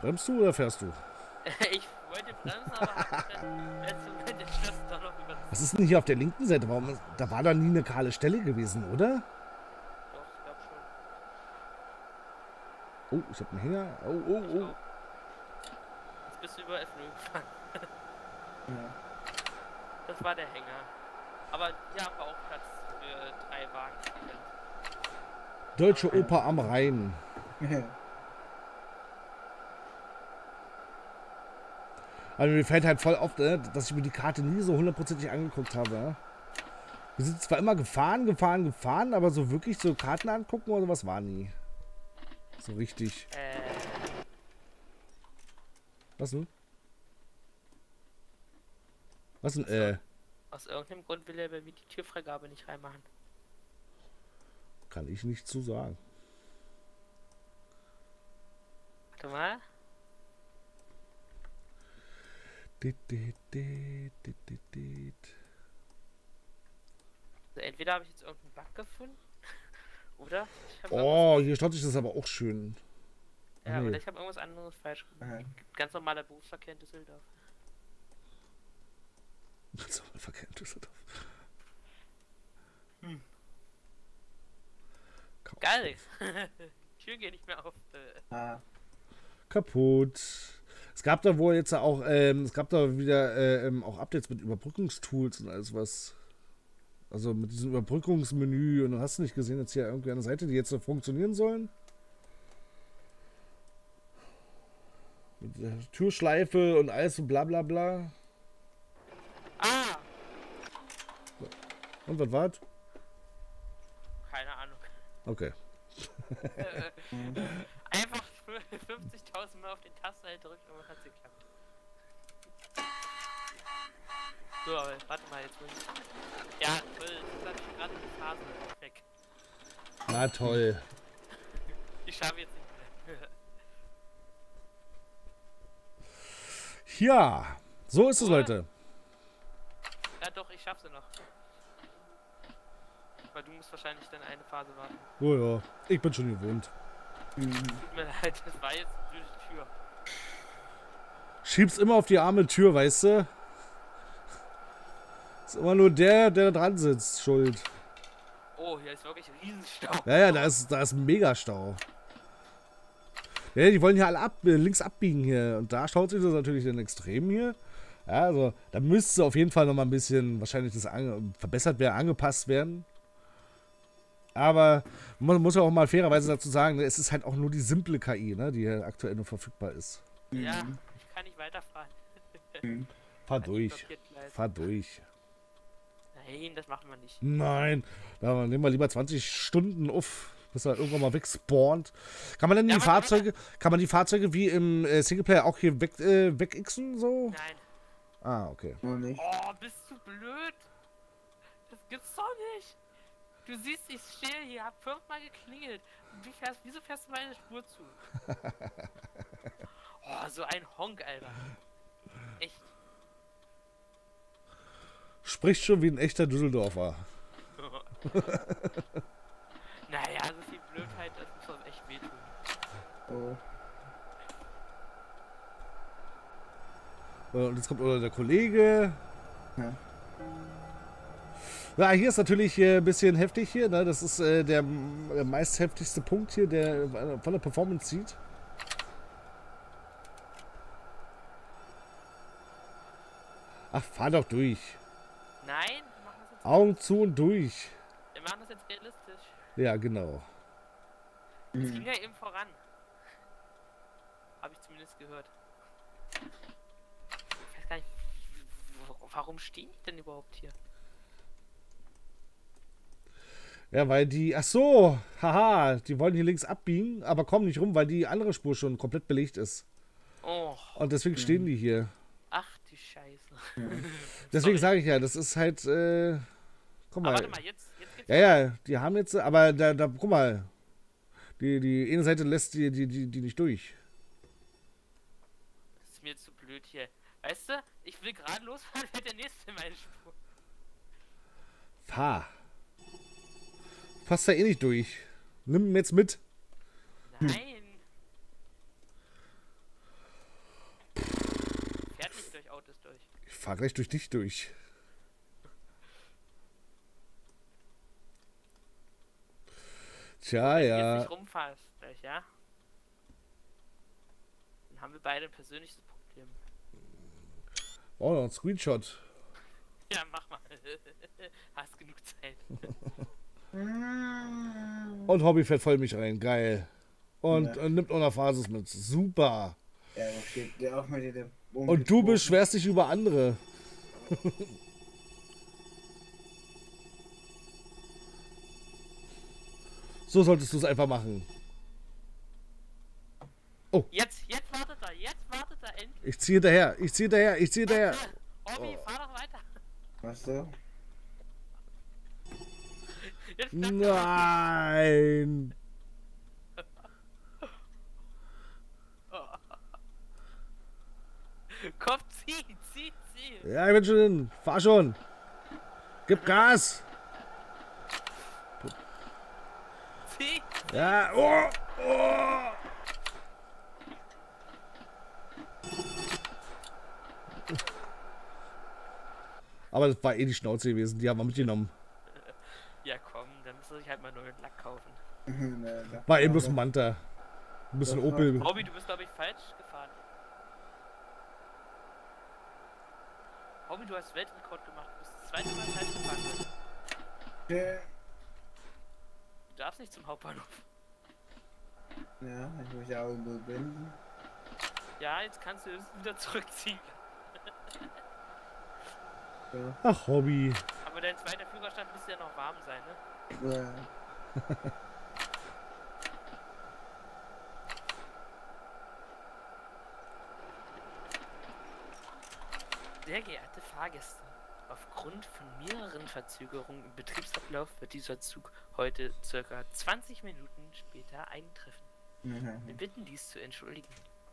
Speaker 1: Bremst du oder fährst du?
Speaker 2: ich wollte bremsen, aber hab dann letzten Moment entschlossen, doch noch über
Speaker 1: Was ist denn hier auf der linken Seite? Warum? ist- Da war da nie eine kahle Stelle gewesen, oder?
Speaker 2: Doch, ich glaub schon.
Speaker 1: Oh, ich hab einen Hänger. Oh, oh, oh.
Speaker 2: Jetzt bist du über F0 gefahren.
Speaker 3: Ja.
Speaker 2: Das war der Hänger. Aber hier haben wir auch Platz für drei Wagen.
Speaker 1: Deutsche Oper am Rhein. Aber mir fällt halt voll auf, ne, dass ich mir die Karte nie so hundertprozentig angeguckt habe. Wir sind zwar immer gefahren, gefahren, gefahren, aber so wirklich so Karten angucken oder was war nie. So richtig.
Speaker 2: Äh,
Speaker 1: Was denn? Was denn, äh?
Speaker 2: aus irgendeinem Grund will er bei mir die Türfreigabe nicht reinmachen.
Speaker 1: Kann ich nicht zu sagen.
Speaker 2: Warte mal. Also entweder habe ich jetzt irgendeinen Bug gefunden. oder? Ich hab
Speaker 1: Oh, hier staut sich das aber auch schön.
Speaker 2: ja,
Speaker 1: nee.
Speaker 2: oder ich habe irgendwas anderes falsch gemacht.
Speaker 3: Aha.
Speaker 2: Ganz normaler Berufsverkehr in Düsseldorf.
Speaker 1: So, verkennt Düsseldorf. Kaum.
Speaker 2: Geil! Türen gehen nicht mehr auf. Äh,
Speaker 3: Ah,
Speaker 1: Kaputt. Es gab da wohl jetzt auch, ähm, es gab da wieder äh, ähm, auch Updates mit Überbrückungstools und alles was. Also mit diesem Überbrückungsmenü und du hast nicht gesehen, jetzt hier irgendwie eine Seite, die jetzt so funktionieren sollen. Mit der Türschleife und alles und bla bla bla.
Speaker 2: ah!
Speaker 1: Und was war's?
Speaker 2: Keine Ahnung.
Speaker 1: Okay.
Speaker 2: Einfach 50.000 Mal auf den Tasten halt drücken und dann hat's geklappt. So, aber warte mal, jetzt muss ich. Ja, toll, das ist natürlich gerade die Phase weg.
Speaker 1: Na toll.
Speaker 2: Die schaffe ich jetzt nicht mehr.
Speaker 1: Ja, so ist es? Leute.
Speaker 2: ja, doch, ich schaffe sie noch. Weil du musst wahrscheinlich dann eine Phase warten.
Speaker 1: Oh ja, ich bin schon gewohnt.
Speaker 2: Tut mir leid, das war jetzt die Tür.
Speaker 1: Schieb's immer auf die arme Tür, weißt du? Ist immer nur der, der da dran sitzt, schuld.
Speaker 2: Oh, hier ist wirklich ein Riesenstau.
Speaker 1: Ja, ja, da ist, da ist ein Megastau. Ja, die wollen hier alle ab, äh, links abbiegen hier. Und da schaut sich das natürlich dann extrem hier. Ja, also da müsste auf jeden Fall noch mal ein bisschen wahrscheinlich das verbessert werden, angepasst werden. Aber man muss ja auch mal fairerweise dazu sagen, es ist halt auch nur die simple KI, ne, die hier aktuell nur verfügbar ist.
Speaker 2: Ja,
Speaker 3: Mhm.
Speaker 2: ich kann nicht weiterfahren.
Speaker 3: Mhm.
Speaker 1: Fahr
Speaker 2: Kann
Speaker 1: durch. Fahr durch.
Speaker 2: Nein, das machen wir nicht.
Speaker 1: Nein, da nehmen wir lieber 20 Stunden auf, bis er irgendwann mal wegspawnt. Kann man denn ja, die Fahrzeuge, kann man die Fahrzeuge wie im äh, Singleplayer auch hier weg, äh, wegixen so?
Speaker 2: Nein.
Speaker 1: Ah, okay.
Speaker 2: Oh, bist du blöd? Das gibt's doch nicht. Du siehst, ich stehe hier, hab fünfmal geklingelt. Und du fährst, wieso fährst du meine Spur zu? oh, so ein Honk, Alter. Echt.
Speaker 1: Spricht schon wie ein echter Düsseldorfer.
Speaker 2: naja, so viel Blödheit, das muss uns echt wehtun. Oh.
Speaker 1: Und jetzt kommt der Kollege. Ja. Ja, hier ist natürlich äh, ein bisschen heftig hier. Ne? Das ist äh, der, meist heftigste Punkt hier, der von der Performance zieht. Ach, fahr doch durch.
Speaker 2: Nein,
Speaker 1: wir machen das jetzt Augen zu und durch.
Speaker 2: Wir machen das jetzt realistisch.
Speaker 1: Ja, genau.
Speaker 2: Es ging ja eben voran. Habe ich zumindest gehört. Ich weiß gar nicht, warum stehen die denn überhaupt hier?
Speaker 1: Ja, weil die, ach so, haha, die wollen hier links abbiegen, aber kommen nicht rum, weil die andere Spur schon komplett belegt ist.
Speaker 2: Oh.
Speaker 1: Und deswegen stehen die hier.
Speaker 2: Ach die Scheiße.
Speaker 1: deswegen sage ich ja, das ist halt, äh, guck mal.
Speaker 2: Aber warte mal, jetzt, jetzt
Speaker 1: geht's Ja, ja, die haben jetzt, aber da, da, guck mal. Die, die eine Seite lässt die, die, die, die nicht durch.
Speaker 2: Das ist mir zu blöd hier. Weißt du, ich will gerade losfahren, fährt der nächste meine Spur.
Speaker 1: Fahr. Passt da eh nicht durch. Nimm ihn jetzt mit.
Speaker 2: Nein. Fährt nicht durch Autos durch.
Speaker 1: Ich fahr gleich durch dich durch. Tja, ja.
Speaker 2: Wenn du nicht rumfährst gleich, ja? Dann haben wir beide ein persönliches Problem.
Speaker 1: Oh, noch ein Screenshot.
Speaker 2: Ja, mach mal. Hast genug Zeit.
Speaker 1: Und Hobby fährt voll mich rein. Geil. Und, ja. und nimmt auch noch Phases mit. Super.
Speaker 3: Ja, steht der auch mit der
Speaker 1: Und du beschwerst dich über andere. so solltest du es einfach machen.
Speaker 2: Oh. Jetzt, jetzt wartet er, jetzt wartet er endlich.
Speaker 1: Ich ziehe hinterher, ich ziehe hinterher, ich ziehe hinterher.
Speaker 2: Hobby, oh. fahr doch weiter.
Speaker 3: Was so?
Speaker 1: Nein!
Speaker 2: Komm, zieh, zieh, zieh!
Speaker 1: Ja, ich bin schon hin. Fahr schon! Gib Gas!
Speaker 2: Zieh!
Speaker 1: Ja, oh! Oh! Aber das war eh die Schnauze gewesen, die haben wir mitgenommen.
Speaker 2: Du dich halt mal neuen Lack kaufen.
Speaker 1: War eben bloß ein Manta. Ein bisschen Opel.
Speaker 2: Bobby, du bist, glaube ich, falsch gefahren. Bobby, du hast Weltrekord gemacht. Du bist das zweite Mal falsch gefahren.
Speaker 3: Okay.
Speaker 2: Du darfst nicht zum Hauptbahnhof.
Speaker 3: Ja, ich muss ja auch irgendwo binden.
Speaker 2: Ja, jetzt kannst du es wieder zurückziehen.
Speaker 1: ja. Ach, Hobby.
Speaker 2: Aber dein zweiter Führerstand müsste ja noch warm sein, ne?
Speaker 3: Ja.
Speaker 2: Sehr geehrte Fahrgäste, aufgrund von mehreren Verzögerungen im Betriebsablauf wird dieser Zug heute circa 20 Minuten später eintreffen. Mhm. Wir bitten dies zu entschuldigen.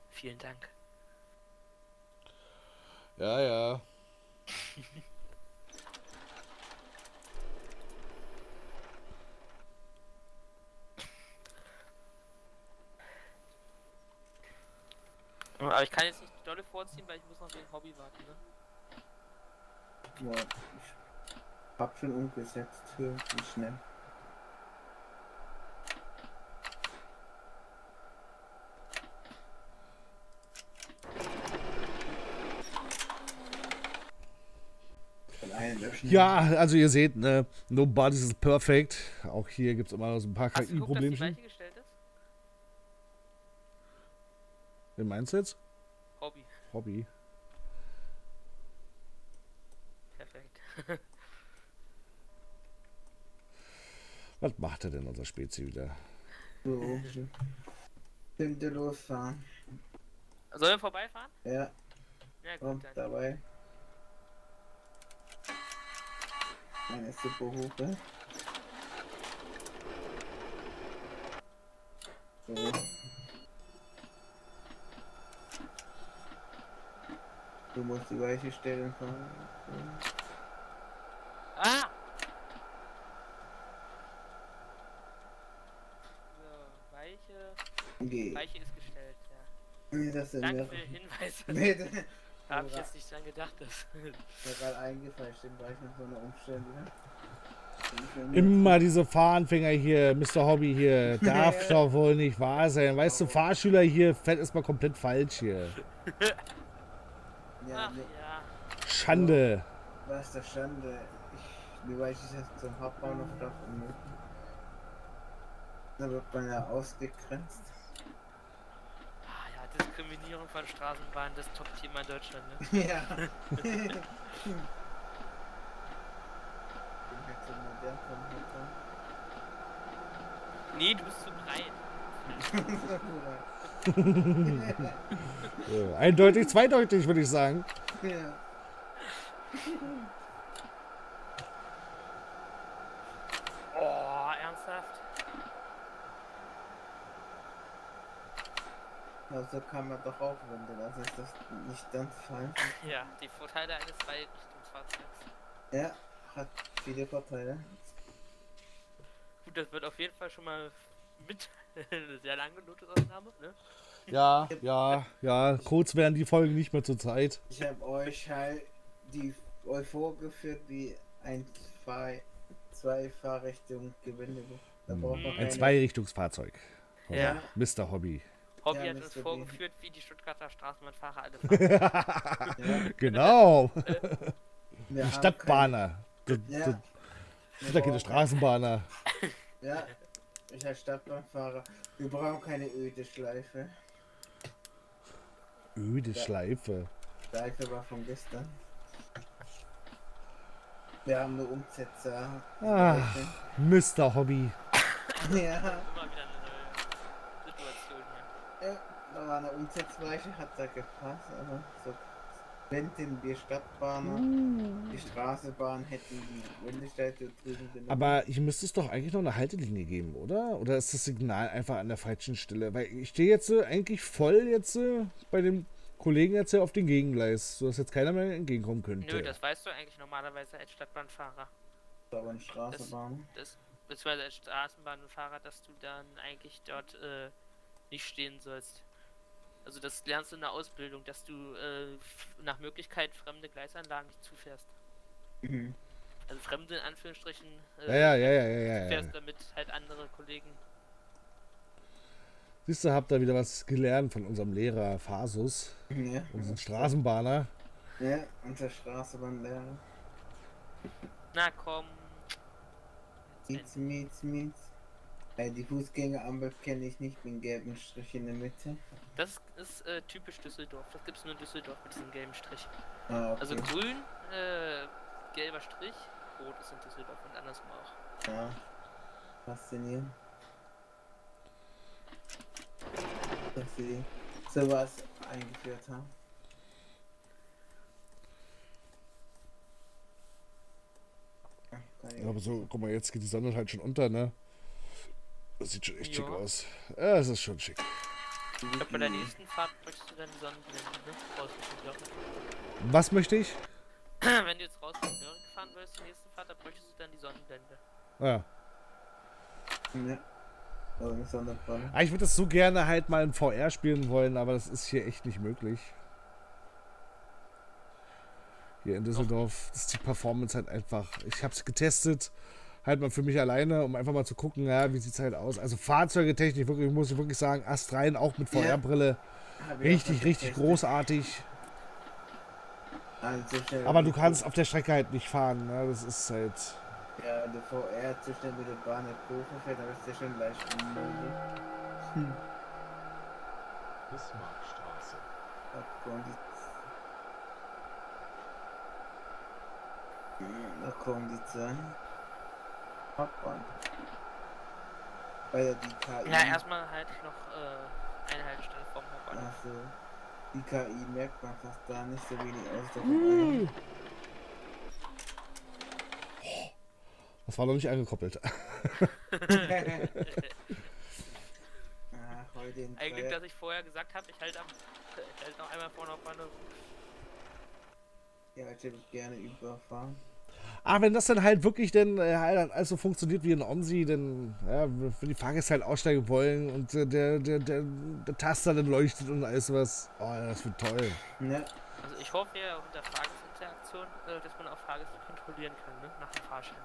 Speaker 2: Vielen Dank.
Speaker 1: Ja, ja.
Speaker 2: Aber ich kann jetzt nicht dolle vorziehen, weil ich muss noch den Hobby warten, ne?
Speaker 3: Ja, ich hab schon umgesetzt für wie schnell.
Speaker 1: Ja, also ihr seht, ne, Nobody's is perfect. Auch hier gibt es immer so ein paar KI-Problemchen. Wen meinst du jetzt?
Speaker 2: Hobby.
Speaker 1: Hobby.
Speaker 2: Perfekt.
Speaker 1: Was macht er denn, unser Spezi wieder?
Speaker 3: So. Könnte losfahren.
Speaker 2: Sollen wir vorbeifahren?
Speaker 3: Ja.
Speaker 2: Ja, gut,
Speaker 3: Kommt
Speaker 2: dann.
Speaker 3: dabei. Eine super Hupe. So. Du musst die Weiche stellen fahren.
Speaker 2: Ah! So, Weiche.
Speaker 3: Geh.
Speaker 2: Weiche ist gestellt, ja.
Speaker 3: Nee, das sind
Speaker 2: Danke für den Hinweis.
Speaker 3: Da
Speaker 2: hab ich jetzt nicht dran gedacht. Dass
Speaker 3: mir gerade eingefallen, stimmt, war ich noch so eine Umstände.
Speaker 1: Immer diese Fahranfänger hier, Mr. Hobby hier, darf doch wohl nicht wahr sein. Weißt du, Fahrschüler hier fällt erstmal komplett falsch hier.
Speaker 3: Ja,
Speaker 2: Ach ja.
Speaker 1: Schande.
Speaker 3: was der Schande. Ich, wie weit ist das zum Hauptbahnhof doch unmöglich? Da wird man ja ausgegrenzt.
Speaker 2: Diskriminierung von Straßenbahnen, das Top-Thema in Deutschland, ne?
Speaker 3: Ja. ich bin halt so modern vom
Speaker 2: Nee, du bist zu breit.
Speaker 1: Ja, eindeutig, zweideutig, würde ich sagen.
Speaker 3: ja.
Speaker 2: Oh, ernsthaft?
Speaker 3: Also kann man doch aufwenden, also ist das nicht ganz falsch.
Speaker 2: Ja, die Vorteile eines Zweirichtungsfahrzeugs.
Speaker 3: Ja, hat viele Vorteile.
Speaker 2: Gut, das wird auf jeden Fall schon mal mit eine sehr lange Notaufnahme, ne?
Speaker 1: Ja, ja, ja. Kurz werden die Folgen nicht mehr zur Zeit.
Speaker 3: Ich habe euch halt die euch vorgeführt, wie ein zwei, zwei Fahrrichtungen Gewinde. Da braucht man
Speaker 2: Ein
Speaker 1: Zweirichtungsfahrzeug.
Speaker 2: Ja.
Speaker 1: Mr. Hobby.
Speaker 2: Hobby
Speaker 3: Ja,
Speaker 2: hat uns vorgeführt, wie die Stuttgarter Straßenbahnfahrer alle fahren.
Speaker 3: Ja,
Speaker 1: Genau.
Speaker 3: wir
Speaker 1: Die Stadtbahner.
Speaker 3: Keine- Ja,
Speaker 1: sind ja keine Straßenbahner.
Speaker 3: ja, ich als Stadtbahnfahrer. Wir brauchen keine öde Schleife.
Speaker 1: Öde
Speaker 3: Ja.
Speaker 1: Schleife.
Speaker 3: Schleife war von gestern. Wir haben eine Umsetzer.
Speaker 1: Ah, Mr. Hobby.
Speaker 3: Ja,
Speaker 2: Immer wieder eine neue Situation hier.
Speaker 3: ja, da war eine Umsetzweiche, hat da gepasst, aber so. Wenn denn die Stadtbahner, die Straßenbahn hätten die Wendeschleife drüben genommen.
Speaker 1: Aber hier müsste es doch eigentlich noch eine Haltelinie geben, oder? Oder ist das Signal einfach an der falschen Stelle? Weil ich stehe jetzt eigentlich voll jetzt äh, bei dem Kollegen jetzt auf dem Gegengleis, sodass jetzt keiner mehr entgegenkommen könnte.
Speaker 2: Nö, das weißt du eigentlich normalerweise als Stadtbahnfahrer.
Speaker 3: Das aber eine Straßenbahn.
Speaker 2: Das, beziehungsweise als Straßenbahnfahrer, dass du dann eigentlich dort äh, nicht stehen sollst. Also das lernst du in der Ausbildung, dass du äh, nach Möglichkeit fremde Gleisanlagen nicht zufährst.
Speaker 3: Mhm.
Speaker 2: Also fremde in Anführungsstrichen
Speaker 1: ja, ja, ja, ja, ja, ja, ja.
Speaker 2: fährst damit halt andere Kollegen.
Speaker 1: Siehst du, habt da wieder was gelernt von unserem Lehrer Fasus,
Speaker 3: Ja.
Speaker 1: unseren Straßenbahner.
Speaker 3: Ja, unser Straßenbahnlehrer.
Speaker 2: Na komm.
Speaker 3: Mietz,
Speaker 2: Jetzt
Speaker 3: mietz, mietz. Äh, die Fußgängerampel kenne ich nicht, den gelben Strich in der Mitte.
Speaker 2: Das ist äh, typisch Düsseldorf. Das gibt's nur in Düsseldorf mit diesem gelben Strich.
Speaker 3: Ah, okay.
Speaker 2: Also grün, äh, gelber Strich, rot ist in Düsseldorf und andersrum auch.
Speaker 3: Ja. Faszinierend. Dass sie sowas eingeführt haben.
Speaker 1: Aber so, guck mal, jetzt geht die Sonne halt schon unter, ne? Das sieht schon echt schick
Speaker 2: Ja.
Speaker 1: aus. Ja, es ist schon schick.
Speaker 2: Ich glaube, bei der nächsten Fahrt möchtest du dann die Sonnenblende, ne? Raus mit dem Dörren.
Speaker 1: Was möchte ich?
Speaker 2: Wenn du jetzt raus mit Dörren fahren willst, die nächste Fahrt, dann bräuchtest du dann die Sonnenblende.
Speaker 1: Ja.
Speaker 3: Ja. Eine Sonderfrage.
Speaker 1: Ah, ich würde das so gerne halt mal in VR spielen wollen, aber das ist hier echt nicht möglich. Hier in Düsseldorf ist die Performance halt einfach. Ich habe es getestet, halt mal für mich alleine, um einfach mal zu gucken, ja, wie sieht's halt aus. Also Fahrzeugetechnik, wirklich, muss ich wirklich sagen, astrein, auch mit
Speaker 3: Ja.
Speaker 1: VR-Brille.
Speaker 3: Auch
Speaker 1: Richtig, richtig großartig.
Speaker 3: Also
Speaker 1: Aber du kannst auf der Strecke halt nicht fahren. Ne? Das ist halt.
Speaker 3: Ja, der VR zu schnell mit der Bahn nicht Kurve fährt, aber ist ja schon leicht unmöglich. Hm.
Speaker 4: Bismarckstraße.
Speaker 3: Da kommen die. Hm, Hauptbahn. Weil ja die KI.
Speaker 2: Ja, erstmal halt noch äh, eine Haltestelle vom Hauptbahnhof.
Speaker 3: Also, die KI merkt man fast da nicht so wenig aus. Mm.
Speaker 1: Das war noch nicht angekoppelt.
Speaker 2: Ach, heute Eigentlich, dass ich vorher gesagt habe, ich halte halt noch einmal vorne auf Bahnhof.
Speaker 3: Ja, ich würde gerne überfahren.
Speaker 1: Ah, wenn das dann halt wirklich dann äh, halt also funktioniert wie ein Omsi, dann, ja, wenn die Fahrgäste halt aussteigen wollen und äh, der, der, der, der Taster dann leuchtet und alles was. Oh, das wird toll.
Speaker 2: Ja. Also ich hoffe ja unter Fahrgastinteraktion, äh, dass man auch Fahrgäste kontrollieren kann, ne? Nach dem Fahrschein.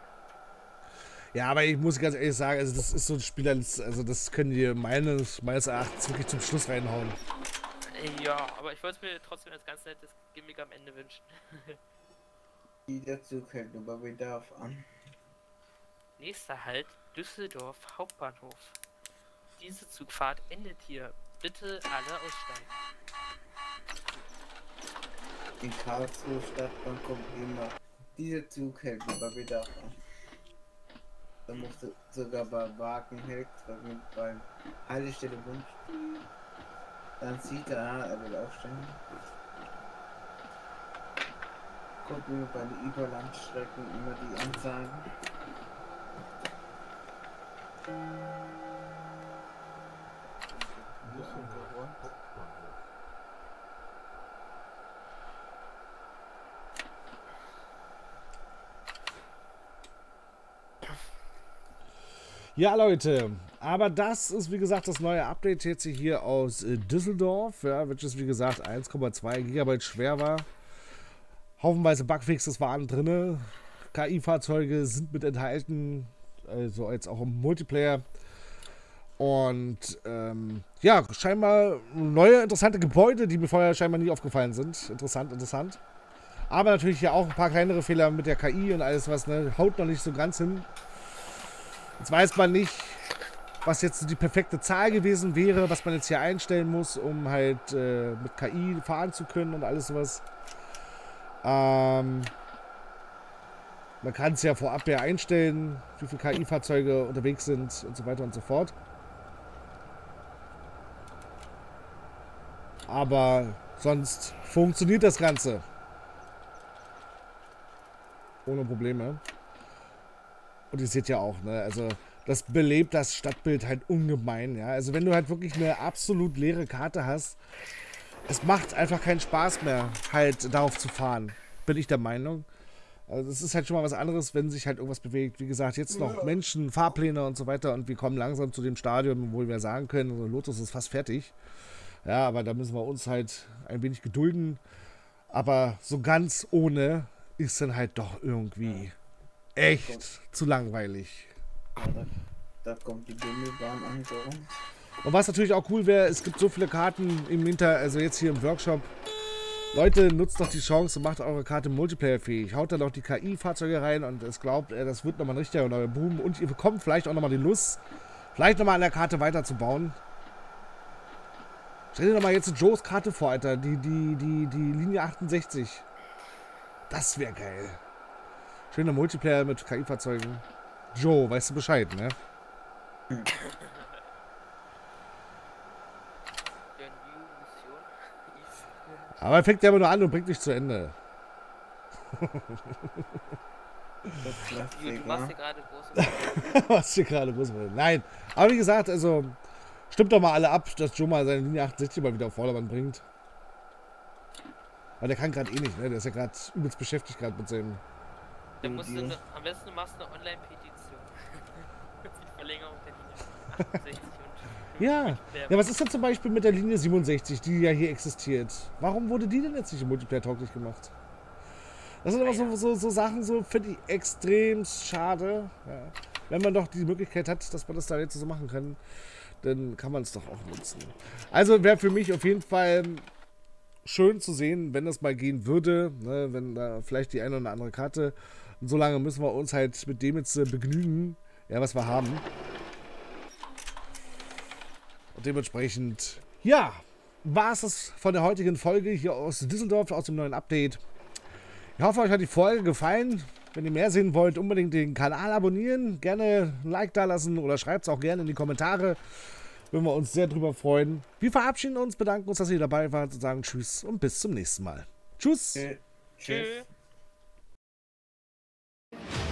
Speaker 1: Ja, aber ich muss ganz ehrlich sagen, also das ist so ein Spiel, also das können die meines, meines Erachtens wirklich zum Schluss reinhauen.
Speaker 2: Ja, aber ich wollte es mir trotzdem als ganz nettes Gimmick am Ende wünschen.
Speaker 3: Der Zug hält nur bei Bedarf an.
Speaker 2: Nächster Halt Düsseldorf Hauptbahnhof. Diese Zugfahrt endet hier. Bitte alle aussteigen.
Speaker 3: In Karlsruhe Stadtbahn kommt immer. Dieser Zug hält nur bei Bedarf an. Da musst du sogar bei Wagen hält, bei Haltestelle Wunsch. Dann sieht er, ah, er will aufsteigen gucken wir bei den Überlandstrecken immer die Anzeigen.
Speaker 1: Ja, Leute, aber das ist wie gesagt das neue Update jetzt hier aus Düsseldorf, ja, welches wie gesagt 1,2 GB schwer war. Haufenweise Bugfixes waren drin. KI-Fahrzeuge sind mit enthalten, also jetzt auch im Multiplayer. Und ähm, ja, scheinbar neue interessante Gebäude, die mir vorher scheinbar nie aufgefallen sind. Interessant, interessant. Aber natürlich ja auch ein paar kleinere Fehler mit der KI und alles was, ne, haut noch nicht so ganz hin. Jetzt weiß man nicht, was jetzt die perfekte Zahl gewesen wäre, was man jetzt hier einstellen muss, um halt äh, mit KI fahren zu können und alles sowas. Ähm, man kann es ja vorab ja einstellen, wie viele KI-Fahrzeuge unterwegs sind und so weiter und so fort. Aber sonst funktioniert das Ganze. Ohne Probleme. Und ihr seht ja auch, ne, also das belebt das Stadtbild halt ungemein, ja. Also wenn du halt wirklich eine absolut leere Karte hast, es macht einfach keinen Spaß mehr, halt darauf zu fahren. Bin ich der Meinung. Also es ist halt schon mal was anderes, wenn sich halt irgendwas bewegt. Wie gesagt, jetzt noch Menschen, Fahrpläne und so weiter und wir kommen langsam zu dem Stadium, wo wir sagen können, also Lotus ist fast fertig. Ja, aber da müssen wir uns halt ein wenig gedulden. Aber so ganz ohne ist dann halt doch irgendwie echt zu langweilig.
Speaker 3: Da, da kommt die Bimmelbahn angekommen.
Speaker 1: Und was natürlich auch cool wäre, es gibt so viele Karten im Winter, also jetzt hier im Workshop. Leute, nutzt doch die Chance und macht eure Karte multiplayer-fähig. Haut da noch die KI-Fahrzeuge rein und es glaubt, das wird nochmal ein richtiger neuer Boom. Und ihr bekommt vielleicht auch nochmal die Lust, vielleicht nochmal an der Karte weiterzubauen. Stell dir doch mal jetzt Joes Karte vor, Alter. Die, die, die, die Linie 68. Das wäre geil. Schöner Multiplayer mit KI-Fahrzeugen. Joe, weißt du Bescheid, ne? Hm. Aber er fängt ja immer nur an und bringt nicht zu Ende.
Speaker 2: du machst hier gerade große
Speaker 1: machst hier gerade große Nein. Aber wie gesagt, also stimmt doch mal alle ab, dass Joe mal seine Linie 68 mal wieder auf Vordermann bringt. Aber der kann gerade eh nicht, ne? Der ist ja gerade übelst beschäftigt gerade mit seinem.
Speaker 2: Der muss eine, am besten machst du eine Online-Petition. Die Verlängerung der Linie 68.
Speaker 1: Ja. Ja, was ist denn zum Beispiel mit der Linie 67, die ja hier existiert? Warum wurde die denn jetzt nicht im Multiplayer tauglich gemacht? Das sind aber so, so, so Sachen, so finde ich extrem schade. Ja. Wenn man doch die Möglichkeit hat, dass man das da jetzt so machen kann, dann kann man es doch auch nutzen. Also wäre für mich auf jeden Fall schön zu sehen, wenn das mal gehen würde, ne, wenn da vielleicht die eine oder andere Karte. Und so lange müssen wir uns halt mit dem jetzt äh, begnügen, ja, was wir haben dementsprechend, ja, war es das von der heutigen Folge hier aus Düsseldorf, aus dem neuen Update. Ich hoffe, euch hat die Folge gefallen. Wenn ihr mehr sehen wollt, unbedingt den Kanal abonnieren, gerne ein Like da lassen oder schreibt es auch gerne in die Kommentare. Würden wir uns sehr drüber freuen. Wir verabschieden uns, bedanken uns, dass ihr dabei wart und sagen Tschüss und bis zum nächsten Mal. Tschüss. Äh, tschüss.
Speaker 3: tschüss.